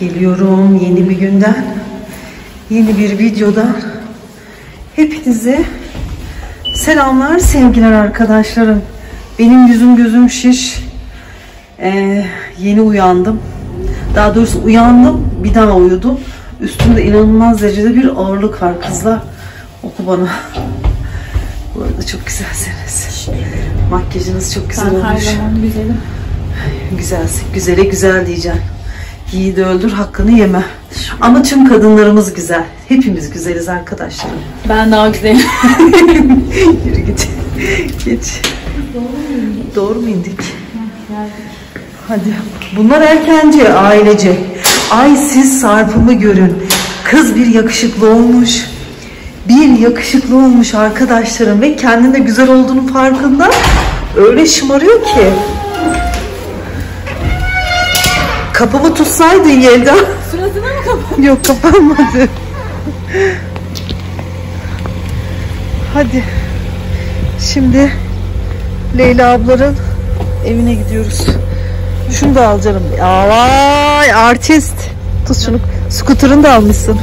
Geliyorum yeni bir günden, yeni bir videodan. Hepinize selamlar, sevgiler arkadaşlarım. Benim yüzüm gözüm şiş. Ee, yeni uyandım. Daha doğrusu uyandım, bir daha uyudum. Üstümde inanılmaz derecede bir ağırlık var kızlar. Oku bana. Bu arada çok güzelsiniz. Makyajınız çok güzel Ben her olmuş. zaman güzelim. Güzelsin. Güzele güzel diyeceksin. Yiğidi öldür hakkını yeme. Ama tüm kadınlarımız güzel. Hepimiz güzeliz arkadaşlarım. Ben daha güzelim. Yürü git. Geç. Doğru mu indik? Hadi. Bunlar erkenci, ailece. Ay siz Sarp'ımı görün. Kız bir yakışıklı olmuş. Bir yakışıklı olmuş arkadaşlarım ve kendinde güzel olduğunun farkında. Öyle şımarıyor ki. Kapımı tutsaydın Yelda. Suratına mı kapat? Yok kapanmadı. Hadi. Şimdi Leyla abların evine gidiyoruz. Şunu da al canım. Aa, Vay artist. Tut şunu. Skuterını da almışsın.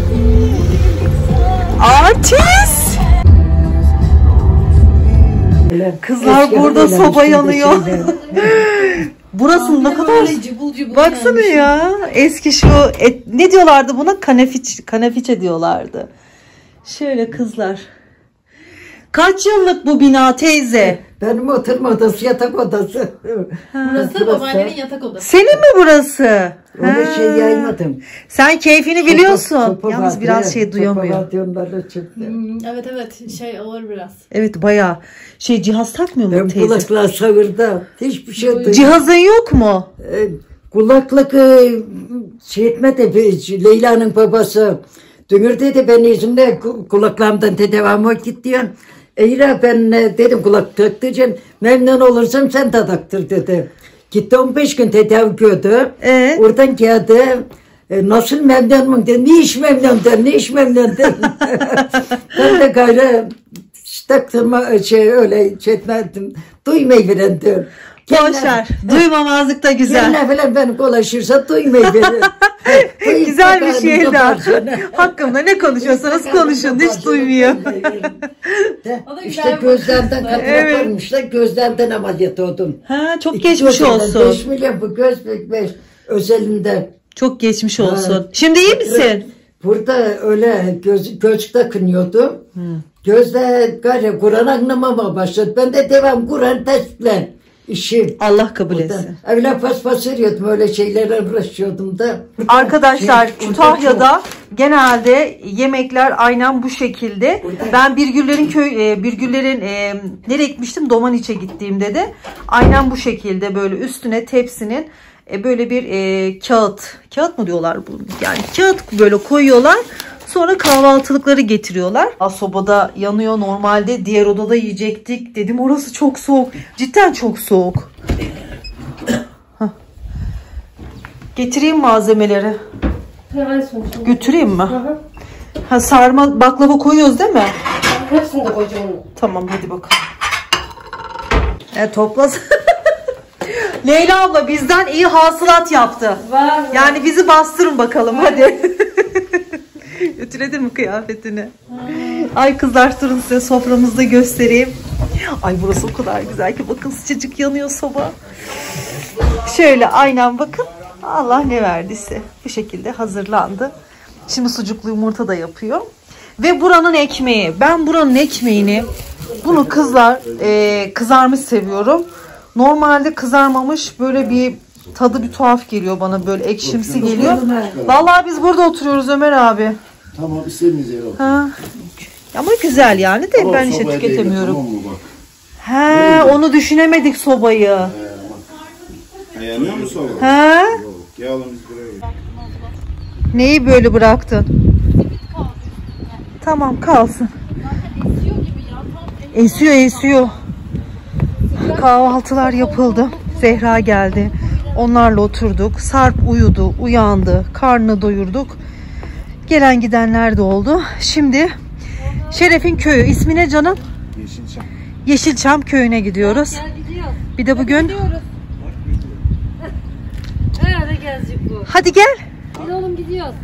Artist. Kızlar burada soba yanıyor. Burası ne kadar Böyle cıbıl cıbıl Baksana gelmiş. ya. Eski şu et, ne diyorlardı buna? Kanefiç, kanefiçe diyorlardı. Şöyle kızlar. Kaç yıllık bu bina teyze? Benim oturma odası, yatak odası. Burası babaannenin yatak odası. Senin mi burası? Öyle Ha. şey yaymadım. Sen keyfini biliyorsun. Sopa- sopa Yalnız vardı, biraz şey duyamıyor. Hmm, evet evet şey ağır biraz. Evet bayağı. Şey cihaz takmıyor mu Ben teyze? kulaklar sağırda. Hiçbir şey duymuyorum. Cihazın yok mu? E, kulaklık e, şey etmedi. bir- Leyla'nın babası. Dünür dedi ben yüzümde ku- kulaklarımdan tedavi git diyorsun. Eyra ben dedim kulak taktıracağım. Memnun olursam sen de taktır dedi. Gitti 15 gün tedavi gördü. Ee? Oradan geldi. E, nasıl memnunum dedi. Ne iş memnundun? Ne iş memnundun? ben de gayrı taktırma şey öyle şey etmedim. Duymayı verendim. Boşver. Duymamazlık da güzel. Kendine falan beni kolaşırsa duymayı verir. Güzel bir şey Eda. Hakkımda ne konuşuyorsanız konuşun. Hiç duymuyor. Da işte gözlerden Evet. koymuşlar. Gözlerden ameliyat oldum. Ha, çok İki geçmiş olsun. Beş milyon bu göz beş özelinde. Çok geçmiş olsun. Şimdi iyi misin? Burada öyle göz, göz takınıyordu. Gözde gari Kur'an anlamama başladı. Ben de devam Kur'an testle işim. Allah kabul etsin. Öyle paspas veriyordum öyle şeylerle uğraşıyordum da. Arkadaşlar Şey, Kütahya'da genelde yemekler aynen bu şekilde. Ben Birgüller'in köy e, Birgüller'in e, nereye gitmiştim? Domaniç'e gittiğimde de aynen bu şekilde böyle üstüne tepsinin e, böyle bir e, kağıt kağıt mı diyorlar bunu? Yani kağıt böyle koyuyorlar. Sonra kahvaltılıkları getiriyorlar. Aa, Sobada yanıyor normalde. Diğer odada yiyecektik. Dedim orası çok soğuk. Cidden çok soğuk. Getireyim malzemeleri. Götüreyim mi? Ha sarma baklava koyuyoruz değil mi? Hepsini de koyacağım. Tamam hadi bakalım. E toplasın. Leyla abla bizden iyi hasılat yaptı. Var. Yani bizi bastırın bakalım hadi. Ütüledin mi kıyafetini? Ay kızlar durun size soframızda göstereyim. Ay burası o kadar güzel ki bakın sıcacık yanıyor soba. Şöyle aynen bakın. Allah ne verdiyse bu şekilde hazırlandı. Şimdi sucuklu yumurta da yapıyor. Ve buranın ekmeği. Ben buranın ekmeğini bunu kızlar e, kızarmış seviyorum. Normalde kızarmamış böyle bir tadı bir tuhaf geliyor bana böyle ekşimsi geliyor. Vallahi biz burada oturuyoruz Ömer abi. Tamam istediğiniz yere otur. Ha. Ama güzel yani de Ama ben işte sobaya tüketemiyorum. Tamam mı bak? He onu düşünemedik sobayı. Ha, yanıyor mu soba? He? Yok. Gel oğlum biz buraya gidelim. Neyi böyle bıraktın? Tamam kalsın. Esiyor esiyor. Kahvaltılar yapıldı. Zehra geldi. Onlarla oturduk. Sarp uyudu, uyandı. Karnını doyurduk. Gelen gidenler de oldu. Şimdi Şeref'in köyü. İsmi ne canım? Yeşilçam. Yeşilçam köyüne gidiyoruz. Bir de bugün Herhalde gezecek bu. hadi gel. Hadi oğlum gidiyoruz.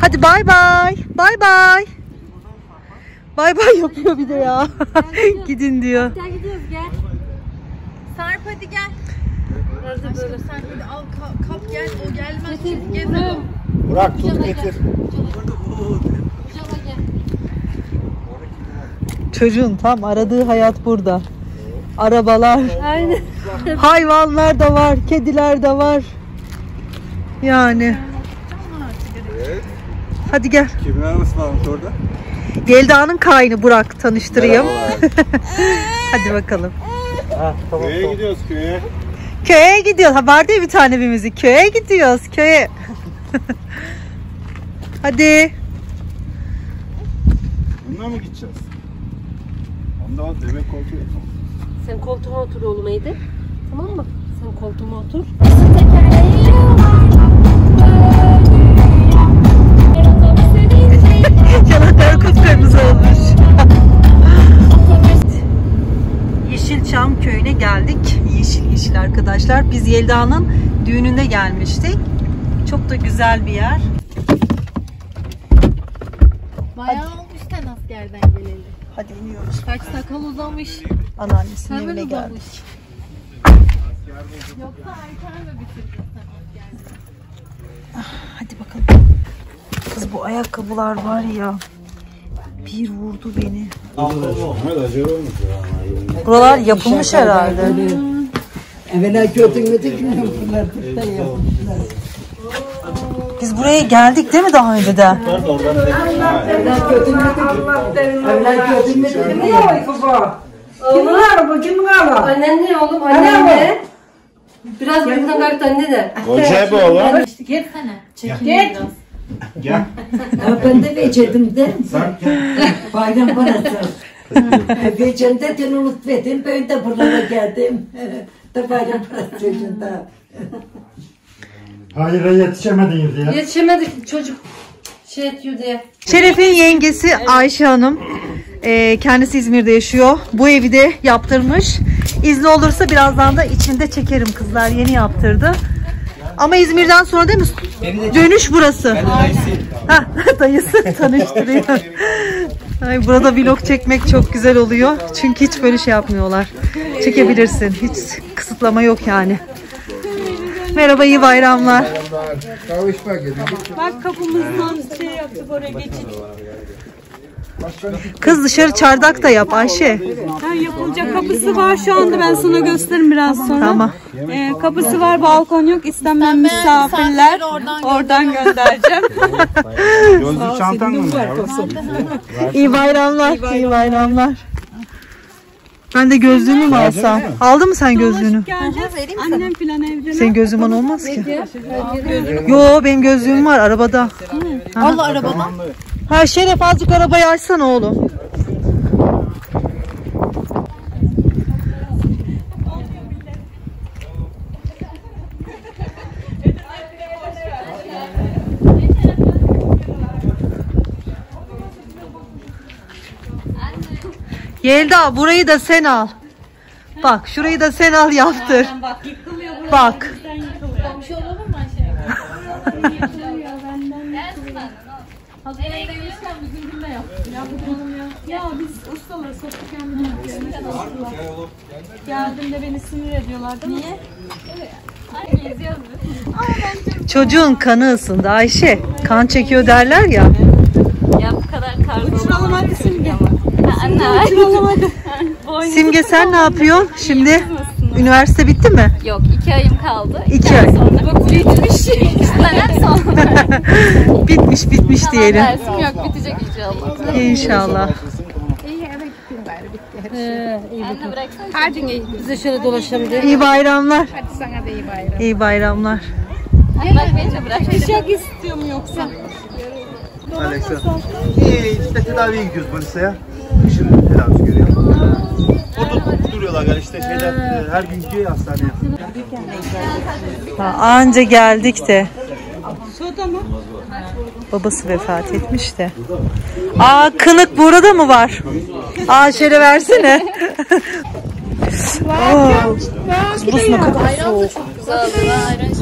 Hadi bay bay. Bay bay. Bay bay yapıyor bir de ya. Gidin diyor. Gel gidiyoruz gel. Sarp hadi gel. Nerede böyle? Sen hadi al ka- kap gel. O gelmez. Buraya. o. Bırak tut getir. Kucağıma gel. Çocuğun tam aradığı hayat burada. Arabalar, Aynen. hayvanlar da var, kediler de var. Yani. Hadi gel. Kimin arabası varmış orada? Yelda'nın kaynı Burak tanıştırayım. Hadi bakalım. Köye gidiyoruz köye. Köye gidiyoruz. Ha vardı ya bir tane bir müzik. Köye gidiyoruz. Köye. Hadi. Bununla mı gideceğiz? Onda o bebek koltuğu yok. Sen koltuğuma otur oğlum Eydi. Tamam mı? Sen koltuğuma otur. Yanakları kıpkırmızı olmuş. Yeşilçam köyüne geldik. Yeşil yeşil arkadaşlar. Biz Yelda'nın düğününe gelmiştik. Çok da güzel bir yer. Bayağı olmuş sen askerden geleli. Hadi iniyoruz. Kaç sakal uzamış. Anneannesinin Hemen evine geldik. Yoksa erken mi bitirdin sen askerden? Hadi bakalım. Kız bu ayakkabılar var ya. Bir vurdu beni. Buralar yapılmış herhalde. Evvela de bilmiyorum bunlar yapmışlar. Biz buraya geldik değil mi daha mü de Evvela gördün mü de bilmiyorum. Kimin araba kimin araba? Annen ne oğlum? Annen ne? Biraz buradan kalk da anne de. Acayip oğlum. Geçsene. Çekin biraz. Gel. Ha, ben de verecektim de. Sen gel. Bayram parası. Geçen de unutmadım. Ben de buralara geldim. Da bayram parası yüzünden. Hayır yetişemediniz ya. Yetişemedik çocuk şey ediyor diye. Şeref'in yengesi Ayşe Hanım. Ee, kendisi İzmir'de yaşıyor. Bu evi de yaptırmış. İzni olursa birazdan da içinde çekerim kızlar. Yeni yaptırdı. Ama İzmir'den sonra değil mi? Dönüş burası. Ha, dayısı tanıştırıyor. Ay, burada vlog çekmek çok güzel oluyor. Çünkü hiç böyle şey yapmıyorlar. Çekebilirsin. Hiç kısıtlama yok yani. Merhaba iyi bayramlar. Kız dışarı çardak da yap Ayşe. Ha, yapılacak kapısı var şu anda ben sana gösteririm biraz sonra. Tamam. Ee, kapısı var balkon yok istenmeyen misafirler oradan oradan göndereceğim. Gözlük çantan mı var? İyi bayramlar. İyi bayramlar. Ben de gözlüğümü mü alsam? Aldın mı sen gözlüğünü? Annem filan evde. Senin gözlüğün olmaz ki. Yo benim gözlüğüm var arabada. Allah arabadan. Ha Şeref azıcık arabayı açsana oğlum. Yelda burayı da sen al. Bak şurayı da sen al yaptır. Bak. Bak. Komşu olalım mı Ayşe? Hazır eve gelmişken bizim gün de yap. Ya biz ustalar sokak kendini yapıyoruz. Geldiğinde beni sinir ediyorlar değil mi? Niye? Çocuğun kanı ısındı Ayşe. Kan çekiyor derler ya. Ya bu kadar kargo. Uçuralım hadi Simge. Anne Uçuralım hadi. Simge sen ne yapıyorsun şimdi? Üniversite bitti mi? Yok iki ayım kaldı. İki ay. Sonra bitmiş. Üstlenen sonra. Bitmiş bitmiş diyelim. Dersim yok bitecek inşallah. İnşallah. Anne bıraksana. Biz de şöyle dolaşalım diye. İyi bayramlar. Hadi sana da iyi bayramlar. İyi bayramlar. Bak beni de bırak. Eşek istiyor mu yoksa? İyi işte tedaviye gidiyoruz Manisa'ya. Kışın tedavisi görüyor. Orada duruyorlar yani işte şeyler e, her gün gidiyor hastaneye. Ha, anca geldik de. Babası vefat etmiş de. Aa kınık burada mı var? Aa şöyle versene. Aa, kız burası ne kadar soğuk.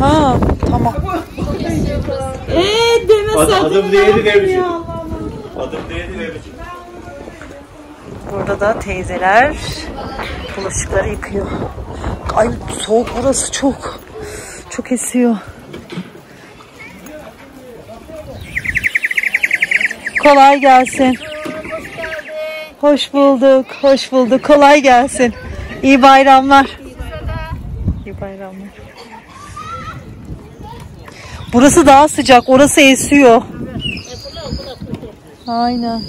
Ha tamam. Eee deme sakın. adım değeri Allah. Adım değeri vermişim. Burada da teyzeler bulaşıkları yıkıyor. Ay soğuk burası çok. Çok esiyor. Kolay gelsin. Hoş bulduk. Hoş bulduk. Kolay gelsin. İyi bayramlar. İyi bayramlar. Burası daha sıcak. Orası esiyor. Aynen.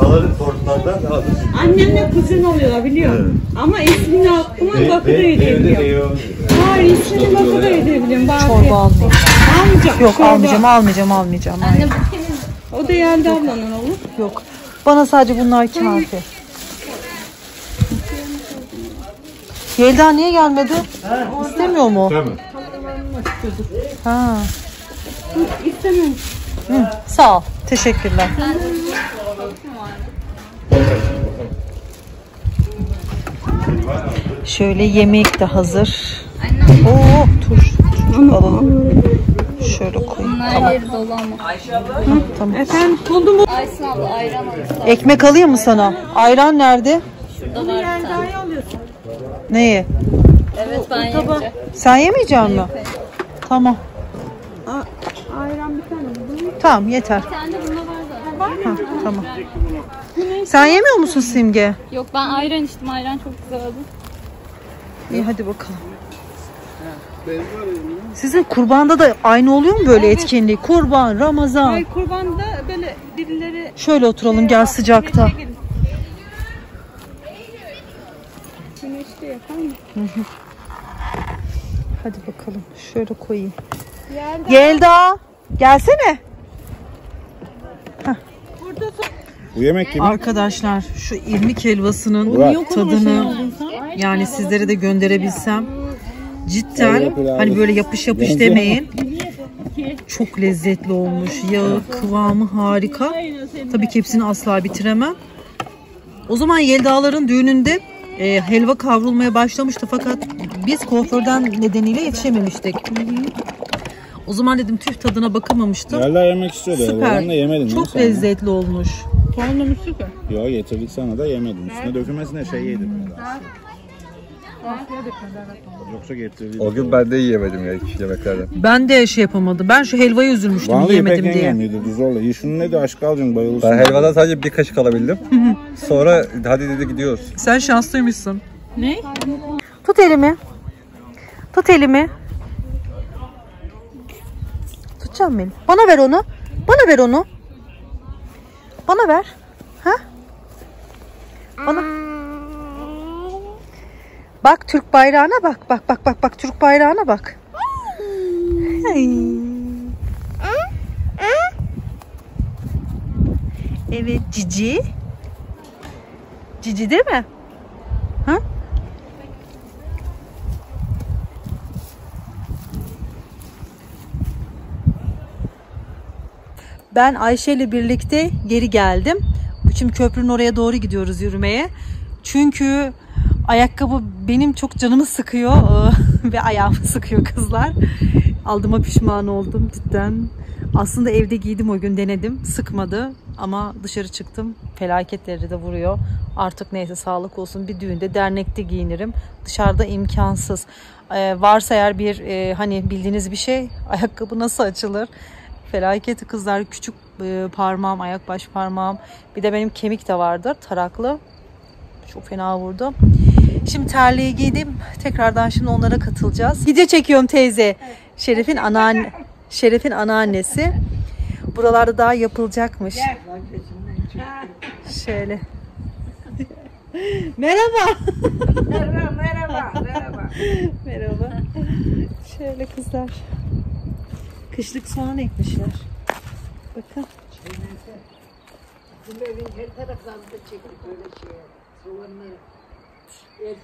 Kaların torunlardan daha da Annemle kuzen oluyorlar biliyorum. Ama ismini aklıma bakı da da edebiliyorum. Bazı Çorba almayacağım. almayacağım. Yok çorba. almayacağım almayacağım almayacağım. Hayır. Anne bu kimin? O da Yelda ablanın olur. Yok. Bana sadece bunlar kafi. Yelda niye gelmedi? İstemiyor mu? Tabii. Ha. İstemiyorum. Hı, sağ ol. Teşekkürler. Şöyle yemek de hazır. Oo, tur. Tur alalım. Şöyle koyayım. Bunlar yeri dolu ama. Efendim buldum mu? Aysun abla ayran alırsa. Ekmek alayım mı sana? Ayran nerede? Şurada var bir tane. Neyi? Evet ben yemeyeceğim. Sen yemeyecek mi? Tamam. Ayran bir tane buldum. Tamam yeter. Bir tane de bunda var zaten. Ha, tamam. Sen yemiyor musun Simge? Yok ben ayran içtim. Ayran çok güzel oldu. İyi hadi bakalım. Sizin kurbanda da aynı oluyor mu böyle etkinlik? Kurban, Ramazan. Ay kurbanda böyle birileri Şöyle oturalım gel sıcakta. güneşte yakar mı? Hadi bakalım şöyle koyayım. Yelda gelsene. Bu yemek kimin? Arkadaşlar şu irmik helvasının Burak. tadını yani sizlere de gönderebilsem cidden hani böyle yapış yapış demeyin. Çok lezzetli olmuş. Yağı, kıvamı harika. Tabii ki hepsini asla bitiremem. O zaman Yelda'ların düğününde e, helva kavrulmaya başlamıştı fakat biz kuaförden nedeniyle yetişememiştik. O zaman dedim tüh tadına bakamamıştım. Yerler yemek istiyordu. Süper. Ben de yemedim. Çok lezzetli olmuş. Karnım süper. Yo getirdik sana da yemedim. Üstüne dökülmesine şey yedim. Yoksa getirdik. O gün ben de yiyemedim ya hiç yemeklerden. Ben de şey yapamadım. Ben şu helvayı üzülmüştüm da yiyemedim diye. yengem yedirdi zorla. Ye şunu ne de aşk alacaksın bayılırsın. Ben helvadan sadece bir kaşık alabildim. Sonra hadi dedi gidiyoruz. Sen şanslıymışsın. Ne? Tut elimi. Tut elimi. Tutacağım beni. Bana ver onu. Bana ver onu. Bana ver. Ha? Bana. Bak Türk bayrağına bak. Bak bak bak bak Türk bayrağına bak. Evet Cici. Cici değil mi? Ha? Ben Ayşe ile birlikte geri geldim. Şimdi köprünün oraya doğru gidiyoruz yürümeye. Çünkü ayakkabı benim çok canımı sıkıyor ve ayağımı sıkıyor kızlar. Aldığıma pişman oldum cidden. Aslında evde giydim o gün denedim. Sıkmadı ama dışarı çıktım. Felaket derecede vuruyor. Artık neyse sağlık olsun bir düğünde dernekte giyinirim. Dışarıda imkansız. Ee, varsa eğer bir e, hani bildiğiniz bir şey ayakkabı nasıl açılır? Felaket kızlar küçük e, parmağım, ayak baş parmağım. Bir de benim kemik de vardır taraklı. Çok fena vurdu. Şimdi terliği giydim. Tekrardan şimdi onlara katılacağız. Video çekiyorum teyze. Şeref'in anneanne Şeref'in anneannesi. Buralarda daha yapılacakmış. Şöyle. merhaba. Merhaba, merhaba, merhaba. Merhaba. Şöyle kızlar. Kışlık soğan ekmişler. Bakın. Bizim evin her taraflarında çektik böyle şey. Soğanları. E,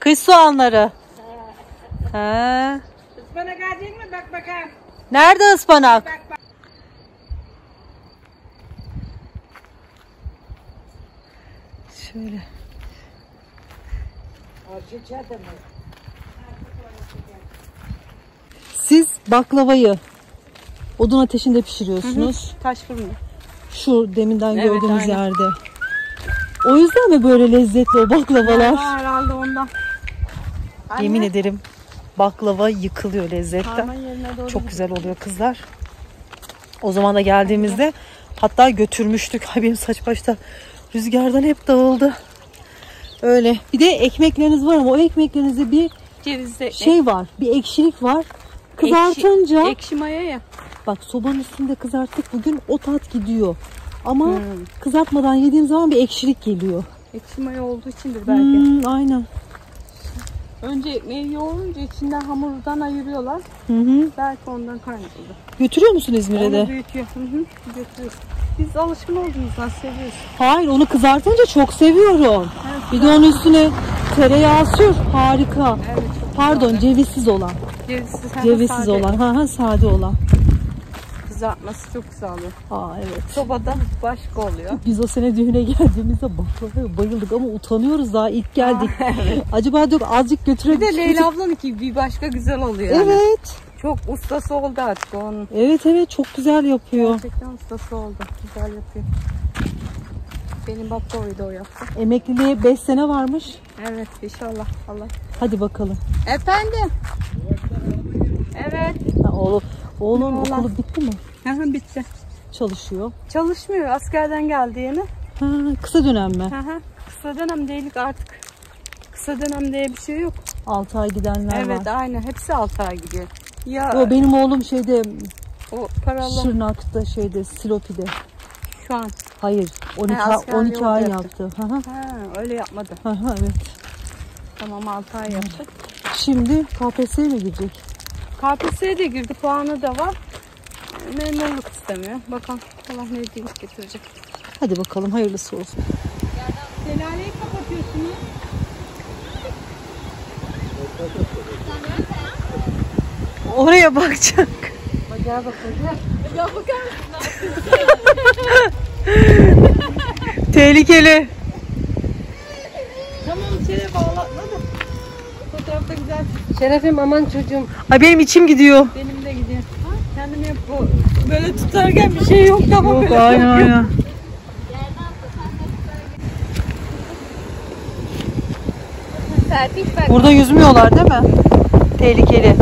kış soğanları. Ha. Ispanak ağacın mı? Bak bakalım. Nerede ıspanak? Şöyle. Siz baklavayı odun ateşinde pişiriyorsunuz. Taş fırında. Şu deminden Evet, gördüğümüz aynen. yerde. O yüzden mi böyle lezzetli o baklavalar? Aa, herhalde ondan. Yemin ederim baklava yıkılıyor lezzetten. Çok güzel oluyor kızlar. O zaman da geldiğimizde hatta götürmüştük. Ay benim saç başta rüzgardan hep dağıldı. Öyle. Bir de ekmekleriniz var ama o ekmeklerinizde bir Cevizde şey var. Bir ekşilik var. Kızartınca ekşi, ekşi maya ya. Bak sobanın üstünde kızarttık bugün o tat gidiyor. Ama kızartmadan yediğim zaman bir ekşilik geliyor. Ekşi maya olduğu içindir belki. Hmm, aynen. Önce ekmeği yoğurunca içinden hamurdan ayırıyorlar. Hı hı. Belki ondan kaynaklı. Götürüyor musun İzmir'e Onu de? büyütüyor. Hı hı. Götürüyoruz. Biz alışkın olduğumuzdan seviyoruz. Hayır onu kızartınca çok seviyorum. Bir de onun üstüne tereyağı sür. Harika. Evet. Pardon cevizsiz olan. Cevizsiz, Cevizsiz sade. olan. Ha ha sade olan. Kızartması çok güzel oluyor. Aa evet. Sobada başka oluyor. Biz o sene düğüne geldiğimizde bayıldık ama utanıyoruz daha ilk geldik. Acaba diyor azıcık Bir götürelim. de Leyla ablanınki bir başka güzel oluyor. yani. Evet. Çok ustası oldu artık onun. Evet evet çok güzel yapıyor. Gerçekten ustası oldu. Güzel yapıyor. Benim baklavayı da o yaptı. Emekliliğe 5 sene varmış. Evet inşallah. Allah. Hadi bakalım. Efendim. Evet. Ha, oğlum, oğlun Oğlan. okulu bitti mi? Hemen bitti. Çalışıyor. Çalışmıyor. Askerden geldi yeni. Ha, kısa dönem mi? Hı hı. Kısa dönem değilik artık. Kısa dönem diye bir şey yok. 6 ay gidenler evet var. aynen. Hepsi 6 ay gidiyor. Ya O benim oğlum şeyde o paralı Şırnak'ta şeyde Silopi'de. şu an. Hayır 12, He, askerliği 12 orada ay yaptı. Hı hı. Ha, öyle yapmadı. Hı hı, evet. Tamam 6 ay yaptık. Şimdi KPSS'ye mi girecek? KPSS'ye de girdi. Puanı da var. Memnunluk istemiyor. Bakalım Allah ne diyecek getirecek. Hadi bakalım hayırlısı olsun. Şelaleyi kapatıyorsunuz. Oraya bakacak. Tehlikeli. Tamam içeri bağlatmadım. Fotoğrafta güzel. Şerefim aman çocuğum. Ay benim içim gidiyor. Benim de gidiyor. Kendimi hep bu böyle tutarken bir şey yok ama Yok böyle. aynen aynen. Burada yüzmüyorlar değil mi? Tehlikeli.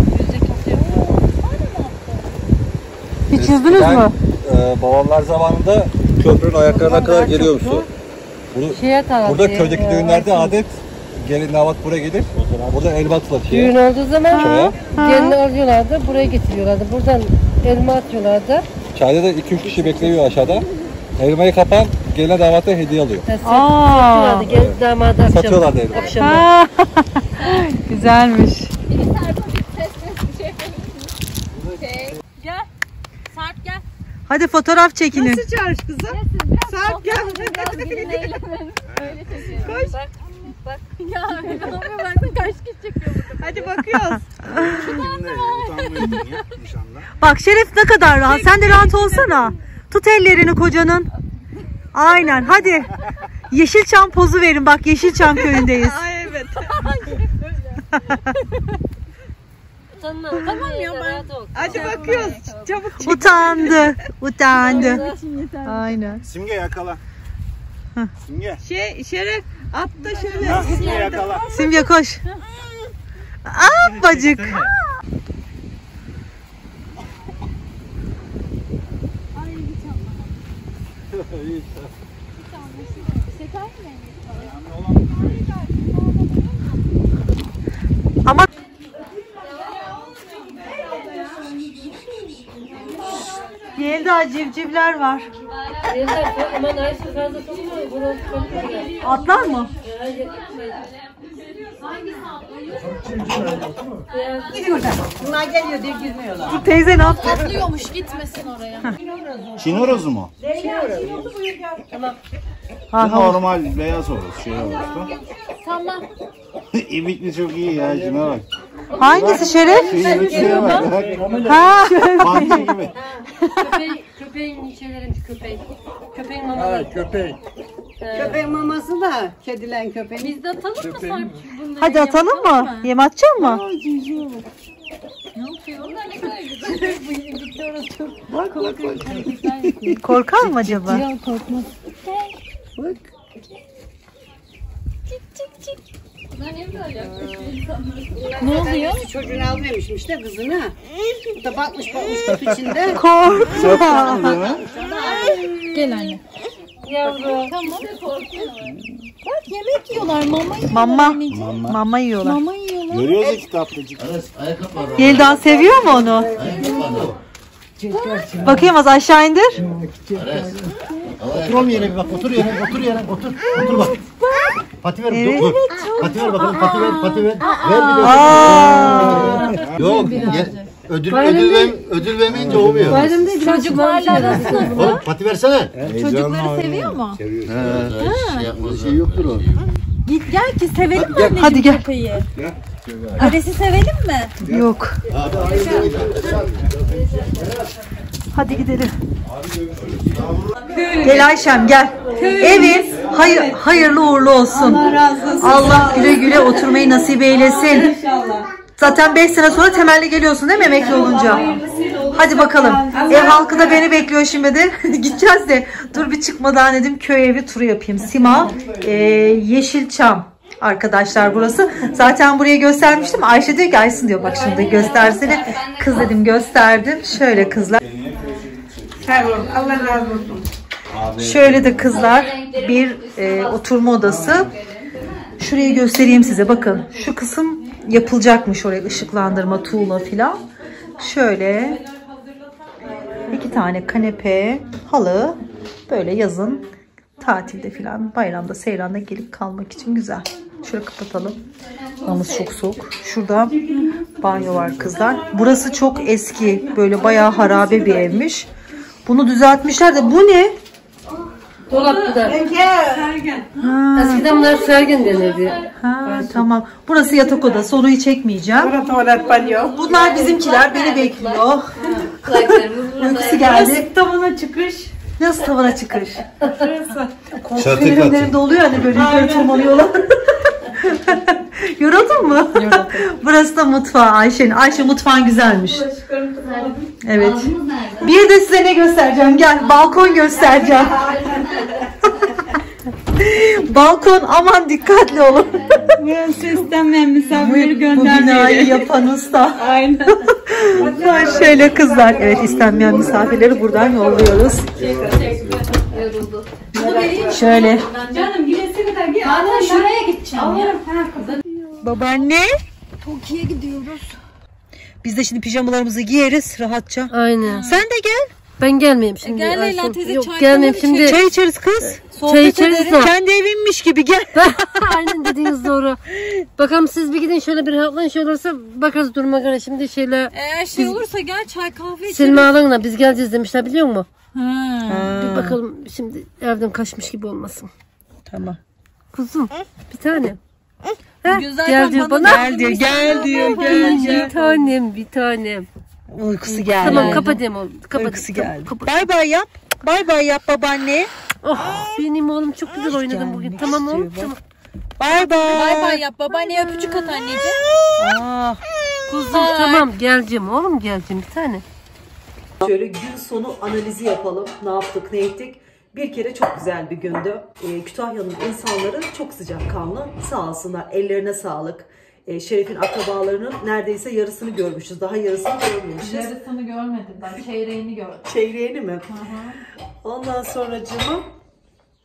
Hiç yüzdünüz Ben, mü? e, babamlar zamanında köprünün ayaklarına kadar geliyor su. Bunu, burada köydeki düğünlerde adet gelin damat buraya gelir. Burada elma atılır şeye. Düğün olduğu zaman Çaya. gelini alıyorlardı, buraya getiriyorlardı. Buradan elma atıyorlardı. Çayda da 2-3 kişi bekliyor aşağıda. Elmayı kapan geline damata hediye alıyor. Aa. Satıyorlardı, gel damadı akşam. Satıyorlardı elmayı. Akşam. Ha. Güzelmiş. Gel. Sarp gel. Hadi fotoğraf çekinin. Nasıl çağırış kızım? Sarp gel. Gelin. Öyle çekiyoruz. Koş. Ya ne yapıyor baksana kaç kişi çekiyor burada. Hadi bakıyoruz. Utanmıyordun ya nişanda. Bak Şeref ne kadar rahat. Sen de rahat olsana. Tut ellerini kocanın. Aynen hadi. Yeşilçam pozu verin. Bak Yeşilçam köyündeyiz. Ay evet. Utanma. Tamam ya ben. Hadi bakıyoruz. Çabuk çek. Utandı. Utandı. Aynen. Simge yakala. Simge. Şey Şeref at da şöyle. Simge yakala. Simge koş. Aa bacık. Ama Yelda civcivler var. Yeter, çok- aman Ayşe fazla sokma. Burası çok güzel. Atlar mı? Dur teyze ne yaptı? Atlıyormuş gitmesin oraya. Çin horozu mu? Ha, ha. Normal beyaz horoz. Şey. Tamam. İbikli çok iyi ya. Şuna bak. Hangisi Şeref? Bak. bak. Ha. Bantı gibi. Köpeği, köpeğin şeylerin köpeği. Köpeğin mamaları. köpek. Köpeğin maması da kedilen köpeğin. Biz de atalım mı Sarp? Bunları Hadi atalım mı? Yem atacak mı? Ne yapıyor? Onlar ne kadar güzel. Bak bak bak. Korkar mı acaba? Bunlar ne güzel yaklaşıyor. Ne oluyor? Çocuğunu almamışmış da kızını. Bu da bakmış bakmış kutu içinde. Korkma. Gel anne. Yavrum. Tamam. Bak yemek yiyorlar. Mama yiyorlar. Mama. anneciğim. Mama yiyorlar. Mama yiyorlar. Görüyoruz ya kitaptacık. Yeldan seviyor mu onu? Bakayım az aşağı indir. Otur oğlum yere bir bak. Otur yere, otur yere, otur. Otur bak. Pati ver, dur, dur. Pati ver bakalım, pati ver, pati ver. Ver bir de. Aa. Yok, ye- ödül, ödül, ver, ödül vermeyince olmuyor. Çocuklarla arası nasıl? Oğlum pati versene. Çocukları seviyor mu? He, şey yoktur o. Git gel ki sevelim mi anneciğim Hadi gel. köpeği? Ares'i sevelim mi? Yok. Hadi gidelim. Gel Ayşem gel. Evin hayır, hayırlı uğurlu olsun. Allah güle güle oturmayı nasip eylesin. Zaten 5 sene sonra temelli geliyorsun değil mi emekli olunca? Hadi bakalım. Ev halkı da beni bekliyor şimdi de. Gideceğiz de. Dur bir çıkmadan dedim köy evi turu yapayım. Sima, e, Yeşilçam arkadaşlar burası. Zaten burayı göstermiştim. Ayşe diyor ki Aysun diyor bak şimdi göstersene. Kız dedim gösterdim. Şöyle kızlar. Allah razı olsun. Şöyle de kızlar bir e, oturma odası. Şurayı göstereyim size bakın. Şu kısım yapılacakmış oraya ışıklandırma tuğla filan. Şöyle iki tane kanepe, halı böyle yazın tatilde filan bayramda seyranda gelip kalmak için güzel. Şöyle kapatalım. Yalnız çok soğuk. Şurada banyo var kızlar. Burası çok eski. Böyle bayağı harabe bir evmiş. Bunu düzeltmişler de bu ne? Dolapta da. Ha, Eskiden bunlar sergin denirdi. ha, tamam. Burası yatak odası. Orayı çekmeyeceğim. Burada tuvalet banyo. Bunlar bizimkiler. Beni bekliyor. Uykusu geldi. Tavana çıkış. Nasıl tavana çıkış? Korku Çatı filmlerinde oluyor hani böyle yukarı tırmanıyorlar. Yoruldun mu? Burası da mutfağı Ayşe'nin. Ayşe mutfağın güzelmiş. Evet. Bir de size ne göstereceğim? Gel balkon göstereceğim. balkon aman dikkatli olun. Burası istenmeyen misafirleri Bu göndermeyelim. binayı yapan usta. Aynen. Şöyle kızlar. Evet istenmeyen misafirleri buradan yolluyoruz. Yoruldu. Şöyle. Canım gidesi kadar git. Zaten şuraya gideceğim ya. Babaanne. Tokyo'ya gidiyoruz. Biz de şimdi pijamalarımızı giyeriz rahatça. Aynen. Sen de gel. Ben gelmeyeyim şimdi. Gel Leyla teyze, Yok çay gelmeyeyim falan şimdi. Çay içeriz kız. Çay içeriz de. Kendi evinmiş gibi gel. Aynen dediğiniz doğru. Bakalım siz bir gidin şöyle bir rahatlayın şey olursa bakarız duruma göre. Şimdi şeyle Eğer şey olursa gel çay kahve içelim. Silme alınla biz geleceğiz demişler biliyor musun? Ha, Bir bakalım şimdi evden kaçmış gibi olmasın. Tamam. Kuzum bir tane. Heh, Güzel gel diyor bana bana. Gel diyor gel diyor gel Bir gel. tanem bir tanem. Uykusu geldi. Tamam kapatayım oğlum. Kapat. Uykusu geldi. kapat. Bay bay yap. Bay bay yap babaanne. Oh, benim oğlum çok güzel oynadın bugün. Tamam oğlum. Tamam. Bay bay. Bay bay yap. Babaanneye öpücük at anneciğim. Ah. Kuzum tamam geleceğim oğlum geleceğim bir tane. Şöyle gün sonu analizi yapalım. Ne yaptık, ne ettik? Bir kere çok güzel bir gündü. Ee, Kütahya'nın insanları çok sıcakkanlı. Sağ olsunlar. Ellerine sağlık. Ee, Şeref'in akrabalarının neredeyse yarısını görmüşüz. Daha yarısını görmemişiz. Yarısını görmedim ben. Çeyreğini gördüm. Çeyreğini mi? Ondan sonra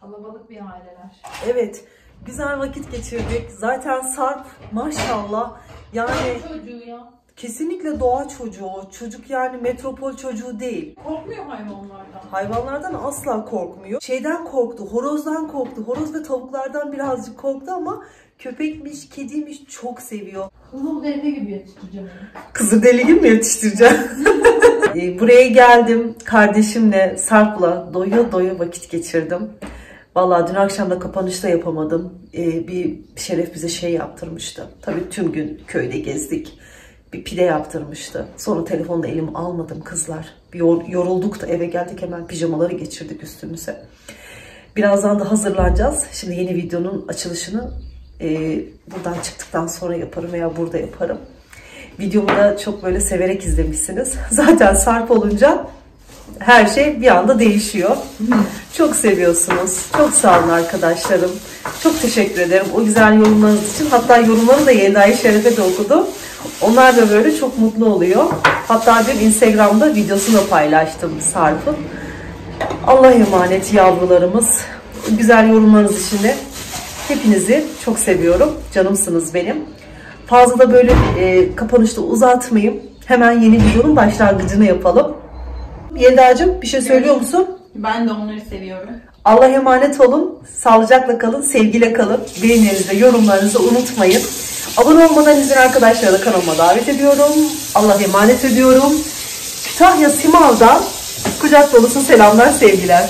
Kalabalık bir aileler. evet güzel vakit geçirdik. Zaten Sarp maşallah yani Çocuğu ya. kesinlikle doğa çocuğu. Çocuk yani metropol çocuğu değil. Korkmuyor hayvanlardan. Hayvanlardan asla korkmuyor. Şeyden korktu, horozdan korktu. Horoz ve tavuklardan birazcık korktu ama köpekmiş, kediymiş çok seviyor. Kızıl derine gibi yetiştireceğim onu. Kızı deli gibi mi yetiştireceğim? E, Buraya geldim kardeşimle, Sarp'la doya doya vakit geçirdim. Vallahi dün akşam da kapanışta yapamadım. E, bir Şeref bize şey yaptırmıştı. Tabii tüm gün köyde gezdik. Bir pide yaptırmıştı. Sonra telefonu da elime almadım kızlar. Bir yorulduk da eve geldik hemen pijamaları geçirdik üstümüze. Birazdan da hazırlanacağız. Şimdi yeni videonun açılışını e, buradan çıktıktan sonra yaparım veya burada yaparım. Videomu da çok böyle severek izlemişsiniz. Zaten sarp olunca her şey bir anda değişiyor. Çok seviyorsunuz. Çok sağ olun arkadaşlarım. Çok teşekkür ederim o güzel yorumlarınız için. Hatta yorumları da Yelda'yı Şeref'e de okudum. Onlar da böyle çok mutlu oluyor. Hatta bir Instagram'da videosunu paylaştım Sarp'ın. Allah emanet yavrularımız. Güzel yorumlarınız için de hepinizi çok seviyorum. Canımsınız benim. Fazla da böyle e, kapanışta uzatmayayım. Hemen yeni videonun başlangıcını yapalım. Yelda'cığım bir şey söylüyor musun? Ben de onları seviyorum. Allah'a emanet olun. Sağlıcakla kalın, sevgiyle kalın. Beğenilerinizi, yorumlarınızı unutmayın. Abone olmadan izleyen arkadaşları da kanalıma davet ediyorum. Allah'a emanet ediyorum. Tahya Simav'dan kucak dolusu selamlar, sevgiler.